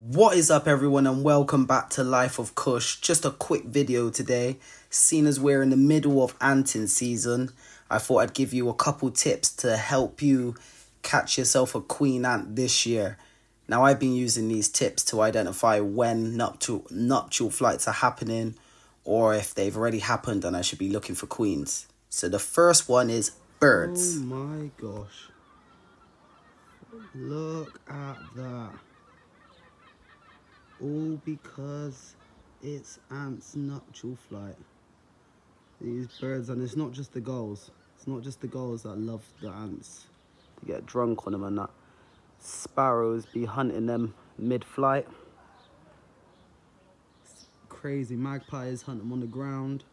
What is up everyone and welcome back to Life of Kush. Just a quick video today. Seeing as we're in the middle of anting season, I thought I'd give you a couple tips to help you catch yourself a queen ant this year. Now I've been using these tips to identify when nuptial, nuptial flights are happening or if they've already happened and I should be looking for queens. So the first one is birds. Oh my gosh. Look at that. All because it's ants nuptial flight. These birds, and it's not just the gulls. It's not just the gulls that love the ants. You get drunk on them and that. Sparrows be hunting them mid-flight. Crazy magpies hunt them on the ground.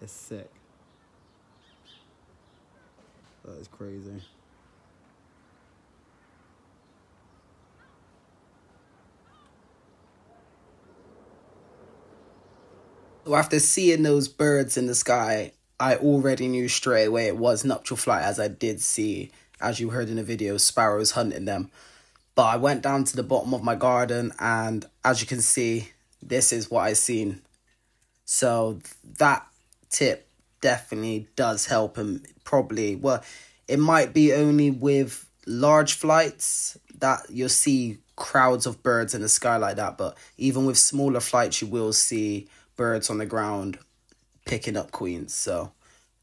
It's sick. That is crazy. After seeing those birds in the sky, I already knew straight away it was nuptial flight as I did see, as you heard in the video, sparrows hunting them. But I went down to the bottom of my garden and as you can see, this is what I seen. So that tip definitely does help and probably, well, it might be only with large flights that you'll see crowds of birds in the sky like that. But even with smaller flights, you will see birds on the ground picking up queens. So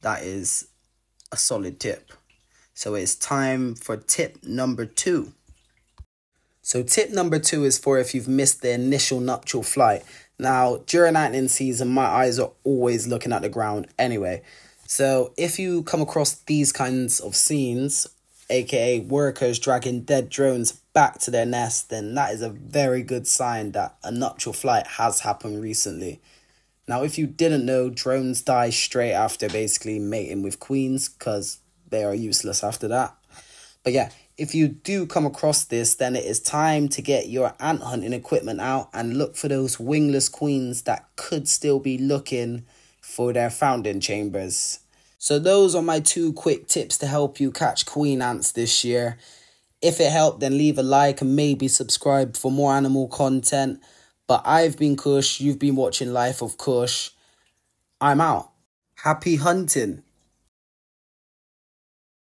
that is a solid tip. So it's time for tip number two. So tip number two is for if you've missed the initial nuptial flight. Now, during anting season, my eyes are always looking at the ground anyway. So if you come across these kinds of scenes, aka workers dragging dead drones back to their nest, then that is a very good sign that a nuptial flight has happened recently. Now, if you didn't know, drones die straight after basically mating with queens because they are useless after that. But yeah, if you do come across this, then it is time to get your ant hunting equipment out and look for those wingless queens that could still be looking for their founding chambers. So those are my two quick tips to help you catch queen ants this year. If it helped, then leave a like and maybe subscribe for more animal content. But I've been Kush, you've been watching Life of Kush. I'm out. Happy hunting.